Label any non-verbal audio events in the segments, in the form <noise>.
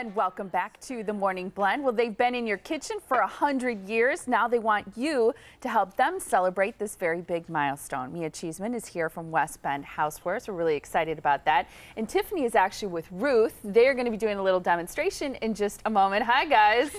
And welcome back to the Morning Blend. Well, they've been in your kitchen for a hundred years. Now they want you to help them celebrate this very big milestone. Mia Cheeseman is here from West Bend Housewares. We're really excited about that. And Tiffany is actually with Ruth. They're going to be doing a little demonstration in just a moment. Hi, guys.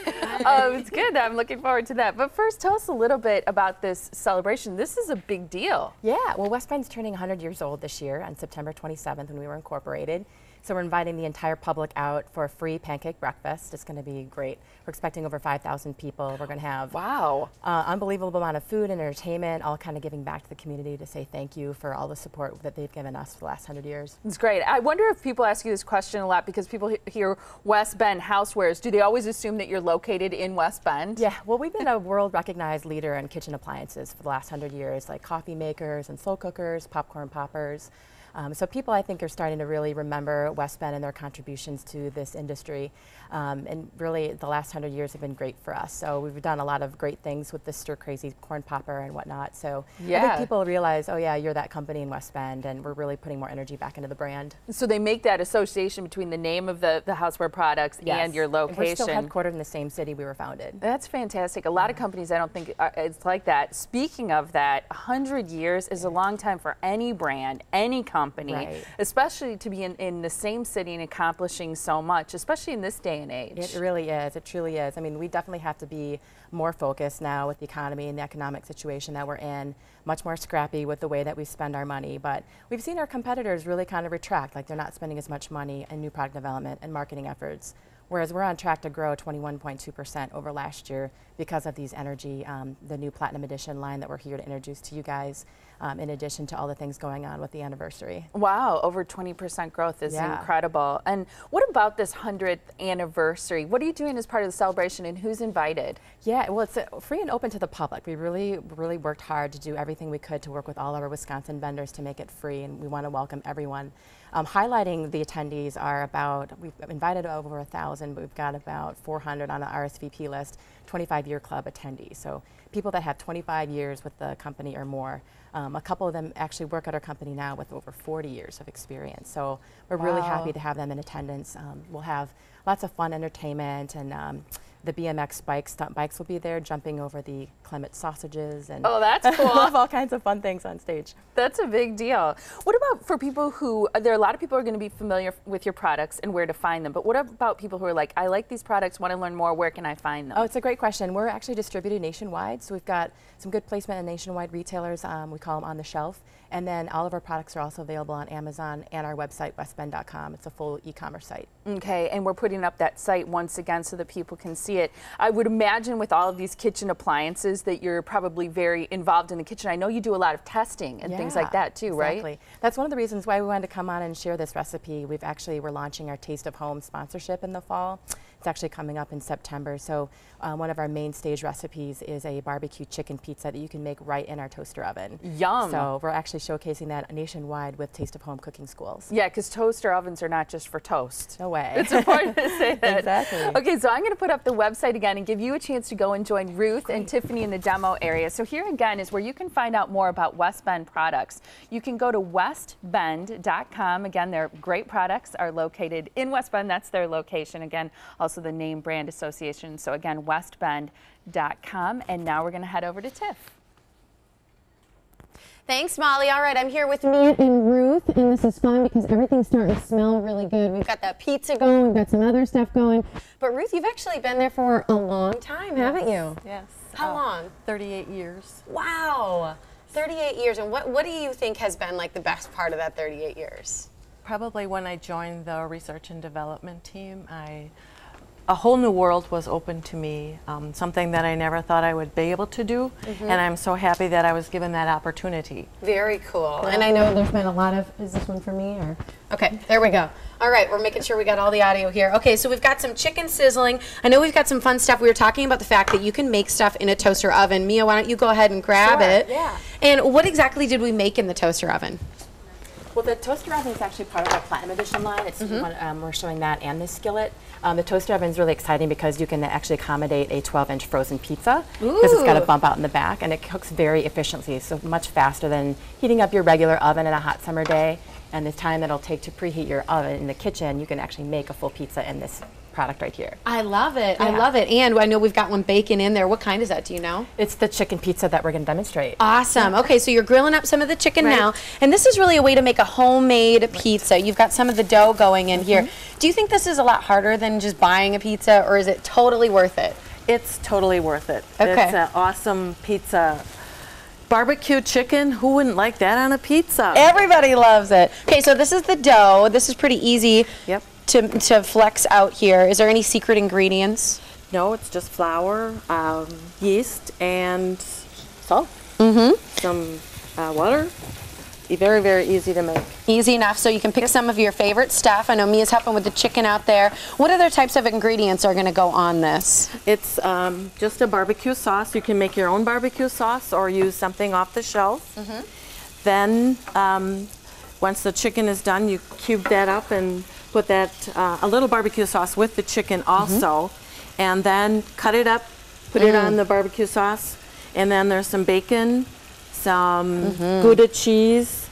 Uh, it's good. I'm looking forward to that. But first, tell us a little bit about this celebration. This is a big deal. Yeah. Well, West Bend's turning 100 years old this year on September 27th when we were incorporated. So we're inviting the entire public out for a free pancake breakfast. It's going to be great. We're expecting over 5,000 people. We're going to have wow, uh, unbelievable amount of food and entertainment, all kind of giving back to the community to say thank you for all the support that they've given us for the last hundred years. It's great. I wonder if people ask you this question a lot because people hear West Bend housewares. Do they always assume that you're located in West Bend? Yeah. Well, we've been a world recognized leader in kitchen appliances for the last hundred years, like coffee makers and slow cookers, popcorn poppers. Um, so people, I think, are starting to really remember West Bend and their contributions to this industry. Um, and really, the last hundred years have been great for us. So we've done a lot of great things with the stir crazy corn popper and whatnot. So yeah. I think people realize, oh yeah, you're that company in West Bend, and we're really putting more energy back into the brand. So they make that association between the name of the, the houseware products yes. and your location. And we're still headquartered in the same city we were founded. That's fantastic. A lot of companies, I don't think are, it's like that. Speaking of that, 100 years is a long time for any brand, any company, right. especially to be in, in the same city and accomplishing so much, especially in this day and age. It really is. It truly is. I mean, we definitely have to be more focused now with the economy and the economic situation that we're in, much more scrappy with the way that we spend our money. But we've seen our competitors really kind of retract, like they're not spending as much money in new product development and marketing efforts whereas we're on track to grow 21.2% over last year because of these energy, um, the new Platinum Edition line that we're here to introduce to you guys, um, in addition to all the things going on with the anniversary. Wow, over 20% growth is yeah. incredible. And what about this 100th anniversary? What are you doing as part of the celebration and who's invited? Yeah, well, it's uh, free and open to the public. We really, really worked hard to do everything we could to work with all of our Wisconsin vendors to make it free, and we want to welcome everyone. Um, highlighting the attendees are about, we've invited over a thousand, but we've got about 400 on the RSVP list, 25 year club attendees. So people that have 25 years with the company or more. Um, a couple of them actually work at our company now with over 40 years of experience. So we're wow. really happy to have them in attendance. Um, we'll have lots of fun entertainment and um, the BMX bikes, stunt bikes will be there jumping over the Klement sausages and oh, that's <laughs> cool. all kinds of fun things on stage. That's a big deal. What about for people who there are a lot of people who are going to be familiar with your products and where to find them, but what about people who are like, I like these products, want to learn more, where can I find them? Oh, it's a great question. We're actually distributed nationwide, so we've got some good placement in nationwide retailers. Um, we call them on the shelf, and then all of our products are also available on Amazon and our website westbend.com. It's a full e-commerce site. Okay, and we're putting up that site once again so that people can see it. I would imagine with all of these kitchen appliances that you're probably very involved in the kitchen. I know you do a lot of testing and yeah, things like that too, exactly. right? That's one of the reasons why we wanted to come on and share this recipe. We've actually, we're launching our Taste of Home sponsorship in the fall. It's actually coming up in September. So um, one of our main stage recipes is a barbecue chicken pizza that you can make right in our toaster oven. Yum. So we're actually showcasing that nationwide with Taste of Home cooking schools. Yeah, because toaster ovens are not just for toast. No way. <laughs> It's important to say that. exactly. Okay, so I'm going to put up the website again and give you a chance to go and join Ruth Great. and Tiffany in the demo area. So here again is where you can find out more about West Bend products. You can go to westbend.com. Again, their great products are located in West Bend. That's their location. Again, also the name brand association. So again, westbend.com. And now we're going to head over to Tiff. Thanks, Molly. All right, I'm here with Mia and Ruth, and this is fun because everything's starting to smell really good. We've got that pizza going, we've got some other stuff going. But Ruth, you've actually been there for a long time, haven't you? Yes. How uh, long? 38 years. Wow. 38 years. And what, what do you think has been like the best part of that 38 years? Probably when I joined the research and development team, I a whole new world was open to me, um, something that I never thought I would be able to do, mm -hmm. and I'm so happy that I was given that opportunity. Very cool. And I know there's been a lot of, is this one for me or? Okay, there we go. All right, we're making sure we got all the audio here. Okay, so we've got some chicken sizzling. I know we've got some fun stuff. We were talking about the fact that you can make stuff in a toaster oven. Mia, why don't you go ahead and grab sure, it? Yeah. And what exactly did we make in the toaster oven? Well, the toaster oven is actually part of our Platinum Edition line. It's mm -hmm. one, um, we're showing that and this skillet. Um, the toaster oven is really exciting because you can actually accommodate a 12-inch frozen pizza because it's got a bump out in the back, and it cooks very efficiently, so much faster than heating up your regular oven in a hot summer day. and the time that it'll take to preheat your oven in the kitchen, you can actually make a full pizza in this product right here. I love it. I love it. And I know we've got one bacon in there. What kind is that? Do you know? It's the chicken pizza that we're going to demonstrate. Awesome. Okay, so you're grilling up some of the chicken Right. now, and this is really a way to make a homemade pizza. You've got some of the dough going in here. Mm-hmm. Do you think this is a lot harder than just buying a pizza, or is it totally worth it? It's totally worth it. Okay. It's an awesome pizza. Barbecue chicken, who wouldn't like that on a pizza? Everybody loves it. Okay, so this is the dough. This is pretty easy Yep. To, to flex out here. Is there any secret ingredients? No, it's just flour, um, yeast, and salt. Mm-hmm. Some uh, water. Very, very easy to make. Easy enough, so you can pick some of your favorite stuff. I know Mia's helping with the chicken out there. What other types of ingredients are going to go on this? It's um, just a barbecue sauce. You can make your own barbecue sauce or use something off the shelf. Mhm. Then, um, once the chicken is done, you cube that up and put that uh, a little barbecue sauce with the chicken also, and then cut it up, put it on the barbecue sauce, and then there's some bacon, some Gouda cheese,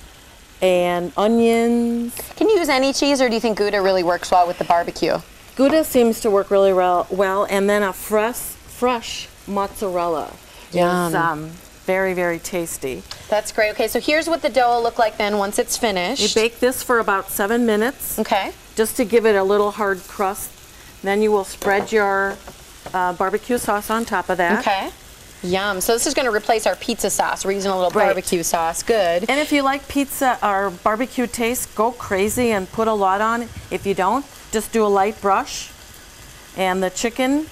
and onions. Can you use any cheese, or do you think Gouda really works well with the barbecue? Gouda seems to work really well, well and then a fresh, fresh mozzarella Yum. is um, very, very tasty. That's great. Okay, so here's what the dough will look like then once it's finished. You finished. bake this for about seven minutes, Okay. Just to give it a little hard crust. Then you will spread your uh, barbecue sauce on top of that. Okay. Yum. So this is going to replace our pizza sauce. We're using a little Right. barbecue sauce. Good. And if you like pizza or barbecue taste, go crazy and put a lot on. If you don't, just do a light brush. And the chicken,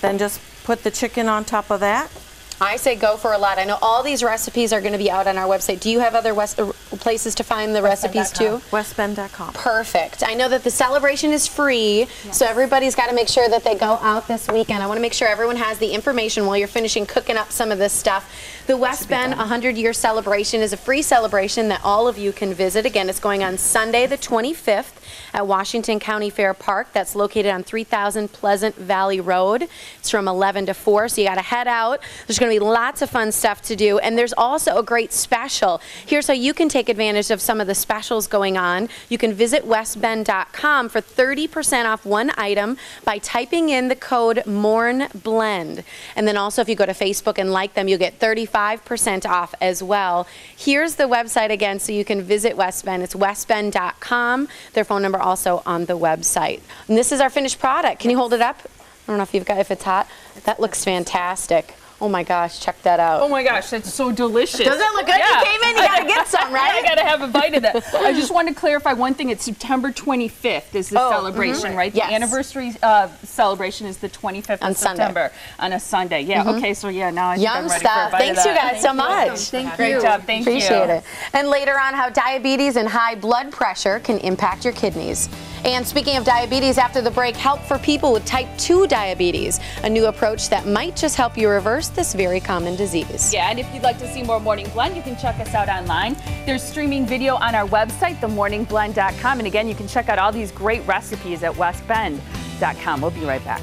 then just put the chicken on top of that. I say go for a lot. I know all these recipes are going to be out on our website. Do you have other west- places to find the recipes too? Westbend.com. Perfect. I know that the celebration is free, so everybody's got to make sure that they go out this weekend. I want to make sure everyone has the information while you're finishing cooking up some of this stuff. The West Bend 100 year celebration is a free celebration that all of you can visit. Again, it's going on Sunday, the 25th at Washington County Fair Park. That's located on 3000 Pleasant Valley Road. It's from 11 to 4, so you got to head out. There's going to be lots of fun stuff to do, and there's also a great special. Here's how you can take advantage of some of the specials going on. You can visit westbend.com for 30% off one item by typing in the code MORNBLEND. And then also, if you go to Facebook and like them, you'll get 35% off as well. Here's the website again, so you can visit West Bend. It's westbend.com. Their phone number also on the website. And this is our finished product. Can you hold it up? I don't know if you've got if it's hot. That looks fantastic. Oh my gosh, check that out. Oh my gosh, that's so delicious. Does it look good? Yeah. You came in, you gotta get <laughs> some, right? I gotta have a bite of that. I just want to clarify one thing. It's September 25th is the Oh, celebration, right? Yes. The anniversary uh, celebration is the 25th On of Sunday. September on a Sunday. Yeah. Okay. So yeah, now I think I'm Yum ready for a stuff. bite Thanks of you that. guys so much. Thank you. Great job. Thank Appreciate you. it. And later on, how diabetes and high blood pressure can impact your kidneys. And speaking of diabetes, after the break, help for people with type 2 diabetes, a new approach that might just help you reverse this very common disease. Yeah, and if you'd like to see more Morning Blend, you can check us out online. There's streaming video on our website, themorningblend.com. And again, you can check out all these great recipes at westbend.com. We'll be right back.